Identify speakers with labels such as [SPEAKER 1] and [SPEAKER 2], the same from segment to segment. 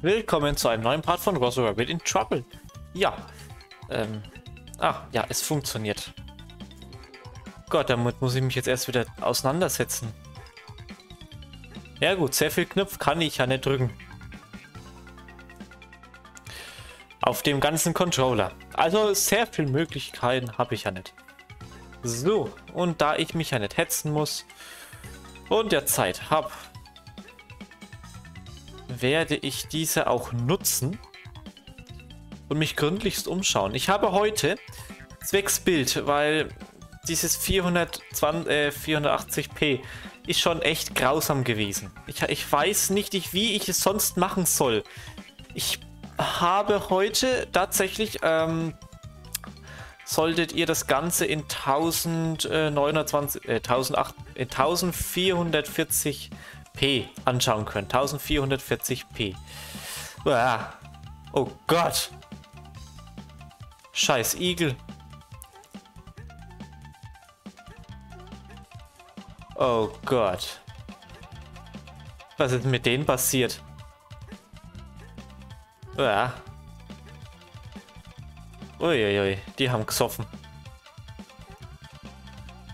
[SPEAKER 1] Willkommen zu einem neuen Part von Rosso Rabbit in Trouble. Ja, ähm, ah, ja, es funktioniert. Gott, damit muss ich mich jetzt erst wieder auseinandersetzen. Ja gut, sehr viel Knopf kann ich ja nicht drücken. Auf dem ganzen Controller. Also sehr viele Möglichkeiten habe ich ja nicht. So, und da ich mich ja nicht hetzen muss und der Zeit habe, werde ich diese auch nutzen und mich gründlichst umschauen. Ich habe heute zwecks Bild, weil dieses 420, äh, 480p ist schon echt grausam gewesen. Ich, ich weiß nicht, wie ich es sonst machen soll. Ich habe heute tatsächlich, ähm, solltet ihr das Ganze in 1920, äh, 1008, äh, 1440 P anschauen können. 1440p. Oh Gott. Scheiß Igel. Oh Gott. Was ist mit denen passiert? Ja. Uiuiui, die haben gesoffen.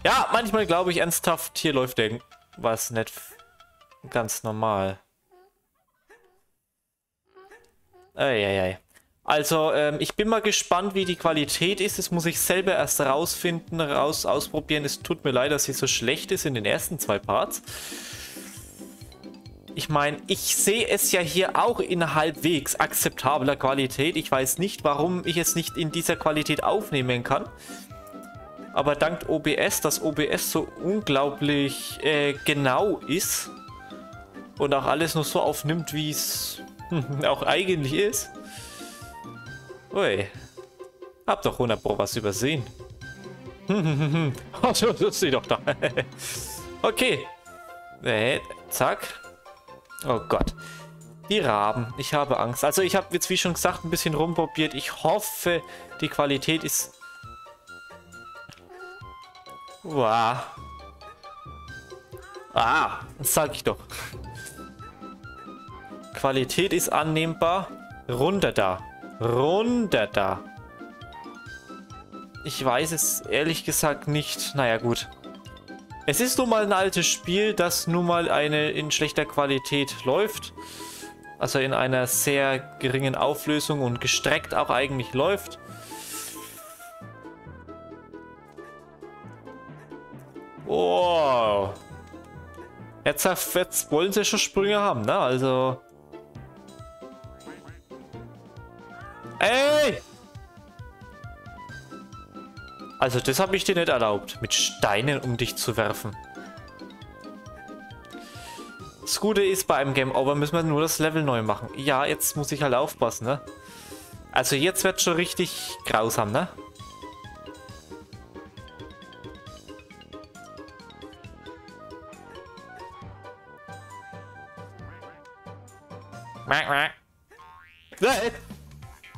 [SPEAKER 1] Ja, manchmal glaube ich ernsthaft, hier läuft irgendwas nicht ganz normal. Eieiei. Also, ähm, ich bin mal gespannt, wie die Qualität ist. Das muss ich selber erst rausfinden, raus ausprobieren. Es tut mir leid, dass sie so schlecht ist in den ersten zwei Parts. Ich meine, ich sehe es ja hier auch in halbwegs akzeptabler Qualität. Ich weiß nicht, warum ich es nicht in dieser Qualität aufnehmen kann. Aber dank OBS, dass OBS so unglaublich äh, genau ist, und auch alles nur so aufnimmt, wie es auch eigentlich ist. Ui. Hab doch 100 Pro was übersehen. oh, das ist doch da. okay. Äh, zack. Oh Gott. Die Raben. Ich habe Angst. Also ich habe jetzt, wie schon gesagt, ein bisschen rumprobiert. Ich hoffe, die Qualität ist... Wow. Ah, das sag ich doch. Qualität ist annehmbar. Runter da. Runter da. Ich weiß es ehrlich gesagt nicht. Naja, gut. Es ist nun mal ein altes Spiel, das nun mal eine in schlechter Qualität läuft. Also in einer sehr geringen Auflösung und gestreckt auch eigentlich läuft. Jetzt, jetzt wollen sie schon Sprünge haben, ne? Also... Ey! Also das habe ich dir nicht erlaubt, mit Steinen um dich zu werfen. Das Gute ist, bei einem Game Over müssen wir nur das Level neu machen. Ja, jetzt muss ich halt aufpassen, ne? Also jetzt wird schon richtig grausam, ne?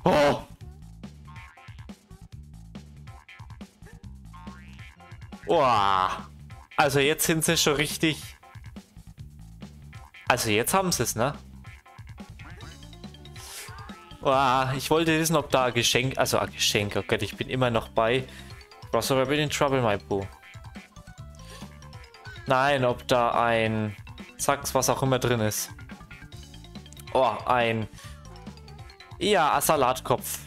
[SPEAKER 1] Oh. Oh. Also jetzt sind sie schon richtig... Also jetzt haben sie es, ne? Oh, ich wollte wissen, ob da ein Geschenk... Also ein Geschenk, oh Gott, ich bin immer noch bei... Crossover bin in Trouble, my boo. Nein, ob da ein... Zacks, was auch immer drin ist. Oh, ein ja, Salatkopf.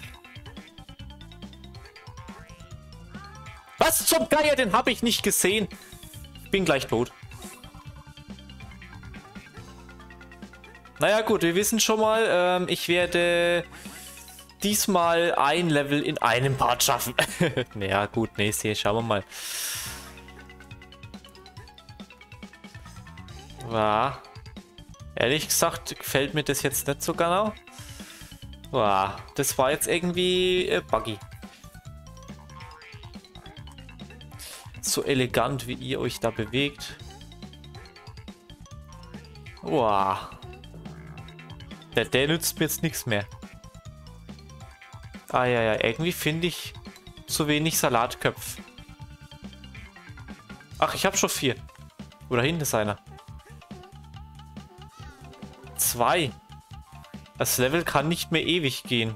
[SPEAKER 1] Was zum Geier? Den habe ich nicht gesehen. Ich bin gleich tot. Naja gut, wir wissen schon mal, ähm, ich werde diesmal ein Level in einem Part schaffen. naja gut, nächstes schauen wir mal. Ja. Ehrlich gesagt gefällt mir das jetzt nicht so genau. Wow, das war jetzt irgendwie äh, buggy. So elegant, wie ihr euch da bewegt. Wow. Der, der nützt mir jetzt nichts mehr. Ah ja, ja, irgendwie finde ich zu wenig Salatköpfe. Ach, ich habe schon vier. Oder hinten ist einer. Zwei. Das Level kann nicht mehr ewig gehen.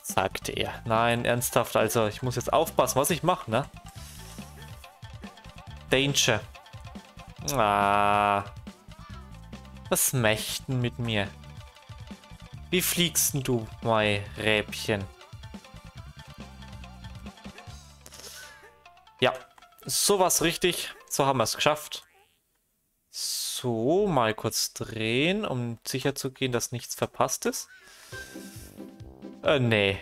[SPEAKER 1] Sagte er. Nein, ernsthaft, also ich muss jetzt aufpassen, was ich mache, ne? Danger. Ah. Was möchten mit mir? Wie fliegst denn du, mein Räbchen? Ja, sowas richtig. So haben wir es geschafft. So, mal kurz drehen, um sicher zu gehen, dass nichts verpasst ist. Äh, nee.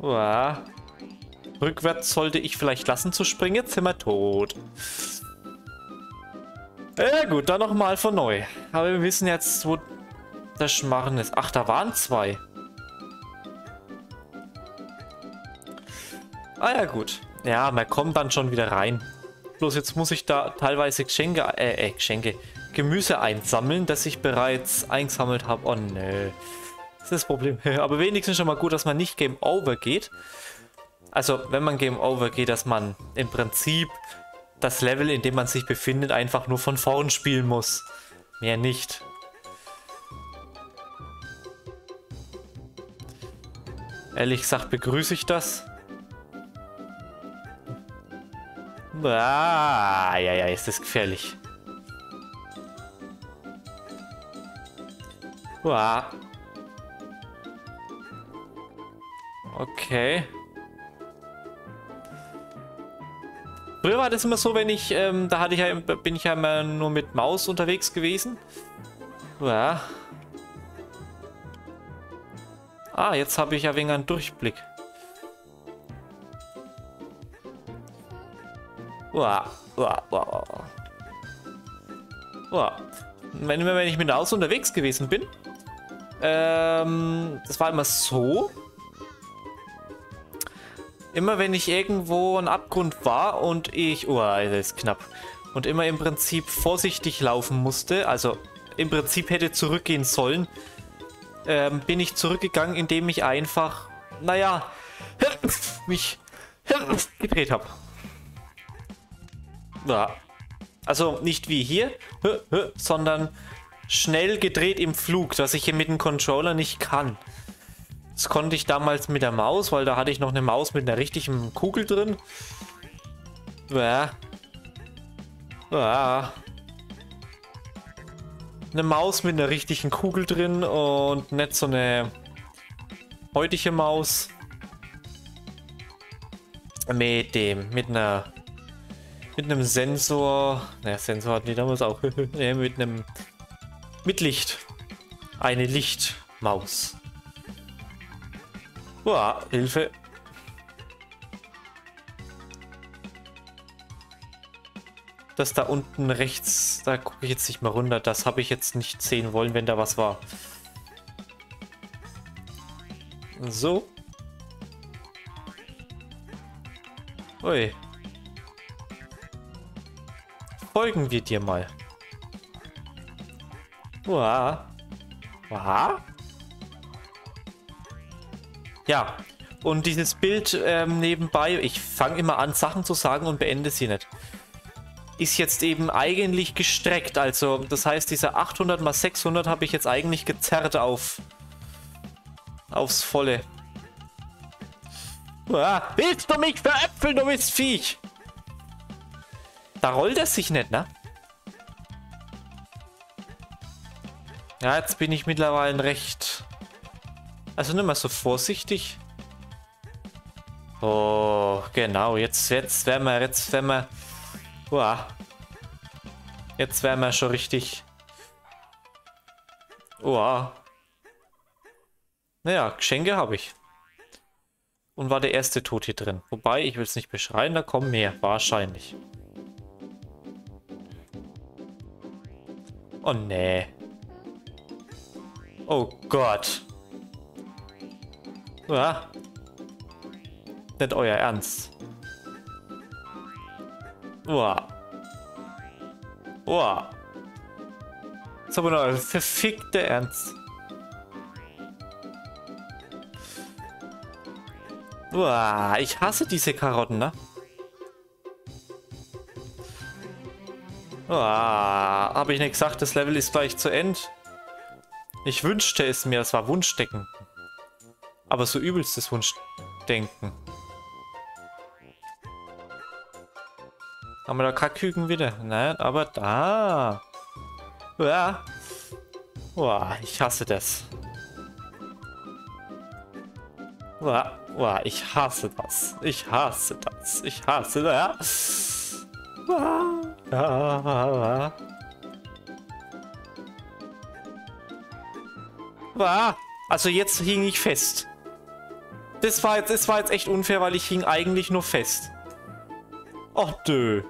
[SPEAKER 1] Uah. Rückwärts sollte ich vielleicht lassen zu springen. Jetzt sind wir tot. Ja gut, dann nochmal von neu. Aber wir wissen jetzt, wo der Schmarren ist. Ach, da waren zwei. Ah ja, gut. Ja, man kommt dann schon wieder rein. Bloß jetzt muss ich da teilweise Geschenke, äh, äh, Geschenke, Gemüse einsammeln, das ich bereits eingesammelt habe. Oh nö. Das ist das Problem. Aber wenigstens schon mal gut, dass man nicht Game Over geht. Also, wenn man Game Over geht, dass man im Prinzip das Level, in dem man sich befindet, einfach nur von vorn spielen muss. Mehr nicht. Ehrlich gesagt begrüße ich das. Ah, ja, ja, ist das gefährlich. Uah. Okay. Früher war das immer so, wenn ich, ähm, da hatte ich ja, bin ich ja immer nur mit Maus unterwegs gewesen. Ja. Ah, jetzt habe ich ja wegen einen Durchblick. Uah, uah, uah. Uah. Wenn, wenn ich mit der Maus unterwegs gewesen bin, ähm, das war immer so, immer wenn ich irgendwo ein Abgrund war und ich... Oh, das ist knapp. Und immer im Prinzip vorsichtig laufen musste, also im Prinzip hätte zurückgehen sollen, ähm, bin ich zurückgegangen, indem ich einfach, naja, mich gedreht habe. Also nicht wie hier, sondern schnell gedreht im Flug, was ich hier mit dem Controller nicht kann. Das konnte ich damals mit der Maus, weil da hatte ich noch eine Maus mit einer richtigen Kugel drin. Ja. Ja. Eine Maus mit einer richtigen Kugel drin und nicht so eine heutige Maus. Mit dem, mit einer, mit einem Sensor. Naja, Sensor hatten die damals auch. nee, mit einem, mit Licht. Eine Lichtmaus. Boah, Hilfe. Das da unten rechts, da gucke ich jetzt nicht mal runter. Das habe ich jetzt nicht sehen wollen, wenn da was war. So. Ui. Folgen wir dir mal. Wow. Wow. Ja, und dieses Bild ähm, nebenbei, ich fange immer an, Sachen zu sagen und beende sie nicht. Ist jetzt eben eigentlich gestreckt. Also, das heißt, diese 800 mal 600 habe ich jetzt eigentlich gezerrt auf aufs Volle. Ah, willst du mich veräpfeln, du bist Viech? Da rollt er sich nicht, ne? Ja, jetzt bin ich mittlerweile recht also nicht mal so vorsichtig. Oh, genau. Jetzt, jetzt werden wir, jetzt werden wir... Uah. Jetzt werden wir schon richtig... Uah. Naja, Geschenke habe ich. Und war der erste Tod hier drin. Wobei, ich will es nicht beschreien, da kommen mehr. Wahrscheinlich. Oh, nee. Oh Gott. Ja. Nicht euer Ernst. Uah. Uah. Ist aber noch ein verfickter Ernst. Uah, ich hasse diese Karotten, ne? Ah, habe ich nicht gesagt, das Level ist gleich zu Ende? Ich wünschte es mir, das war Wunschdenken. Aber so übelstes Wunschdenken. Haben wir da Kackküken wieder? Nein, aber da. Ja. Boah, ich hasse das. Boah, boah, ich hasse das. Ich hasse das. Ich hasse das. Boah. Ja. Boah. Also jetzt hing ich fest. Das war jetzt, das war jetzt echt unfair, weil ich hing eigentlich nur fest. Oh, dö.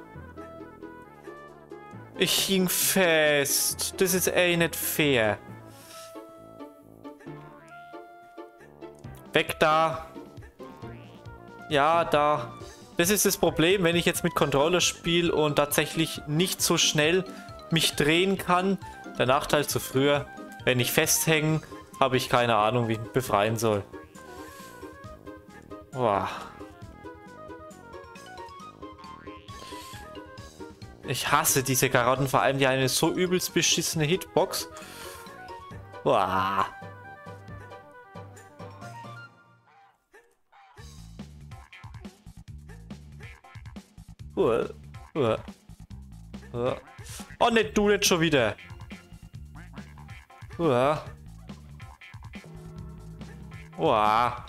[SPEAKER 1] Ich hing fest. Das ist ey nicht fair. Weg da. Ja, da. Das ist das Problem, wenn ich jetzt mit Controller spiele und tatsächlich nicht so schnell mich drehen kann. Der Nachteil zu früher, wenn ich festhänge, habe ich keine Ahnung, wie ich mich befreien soll. Boah. Ich hasse diese Karotten, vor allem die eine so übelst beschissene Hitbox. Boah. Oh, ne, du nicht schon wieder. Uh. Uah.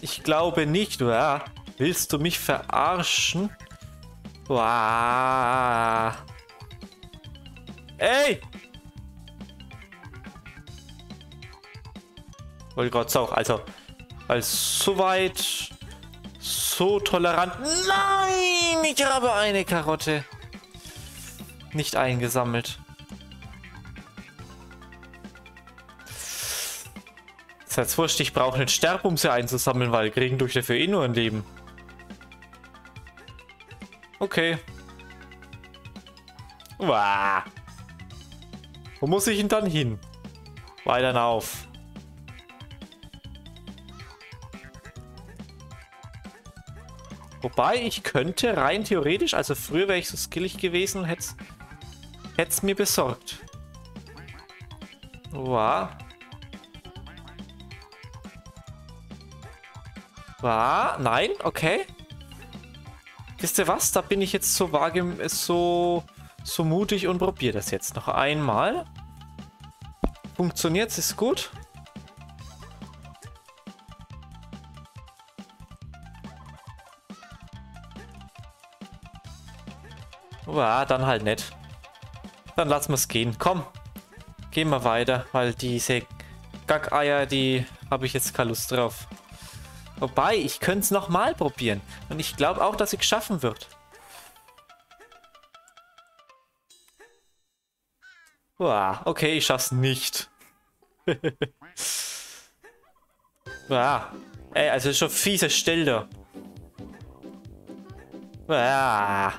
[SPEAKER 1] Ich glaube nicht, oder? Willst du mich verarschen? Wow. Ey! Wollte gerade sagen, also, als soweit, so tolerant. Nein, ich habe eine Karotte. Nicht eingesammelt. Ist jetzt wurscht, ich brauche nicht sterben, um sie einzusammeln, weil kriegen durch dafür eh nur ein Leben. Okay. Uah. Wo muss ich ihn dann hin? Weiter auf. Wobei, ich könnte rein theoretisch, also früher wäre ich so skillig gewesen und hätte es mir besorgt. Wow. War? Nein? Okay. Wisst ihr was? Da bin ich jetzt so vage, so, so mutig und probiere das jetzt noch einmal. Funktioniert ist gut. Ja, dann halt nicht. Dann lassen wir es gehen. Komm, gehen wir weiter, weil diese Gackeier, die habe ich jetzt keine Lust drauf. Wobei, ich könnte es nochmal probieren. Und ich glaube auch, dass ich schaffen wird. Wow, okay, ich schaff's nicht. wow. Ey, also schon fiese Stelle. Wow.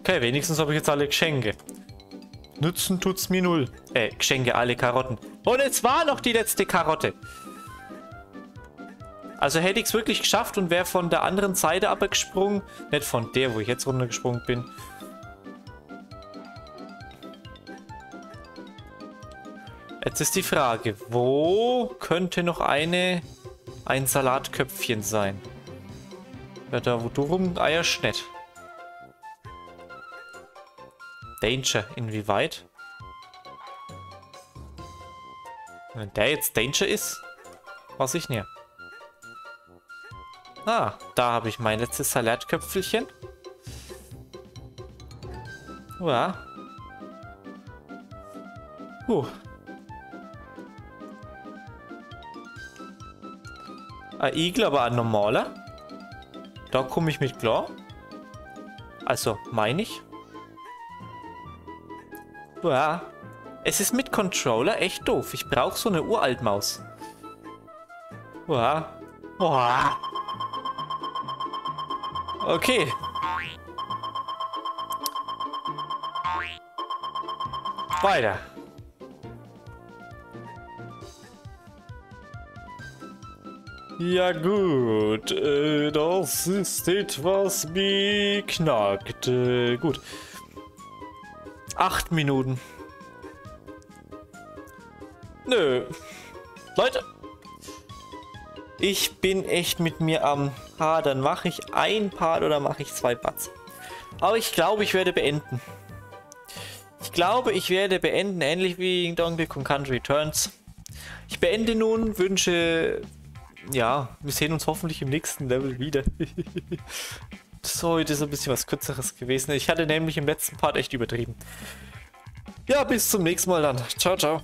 [SPEAKER 1] Okay, wenigstens habe ich jetzt alle Geschenke. Nützen tut's mir null. Äh, Geschenke, alle Karotten. Und es war noch die letzte Karotte. Also hätte ich es wirklich geschafft und wäre von der anderen Seite abgesprungen. Nicht von der, wo ich jetzt runtergesprungen bin. Jetzt ist die Frage, wo könnte noch eine ein Salatköpfchen sein? Ja, da wo du rumeierst nicht. Danger, inwieweit? Wenn der jetzt Danger ist, weiß ich nicht. Ah, da habe ich mein letztes Salatköpfelchen. Ja. Puh. Ein Igel, aber ein normaler. Da komme ich mit klar. Also, meine ich. Ja. Es ist mit Controller echt doof. Ich brauche so eine Uraltmaus. Ja. Boah. Okay. Weiter. Ja gut, äh, das ist etwas beknackt. Äh, gut. Acht Minuten. Nö. Leute. Ich bin echt mit mir am Hadern. Mache ich ein Part oder mache ich zwei Parts? Aber ich glaube, ich werde beenden. Ich glaube, ich werde beenden, ähnlich wie in Donkey Kong Country Returns. Ich beende nun, wünsche ja, wir sehen uns hoffentlich im nächsten Level wieder. heute ist ein bisschen was kürzeres gewesen. Ich hatte nämlich im letzten Part echt übertrieben. Ja, bis zum nächsten Mal dann. Ciao, ciao.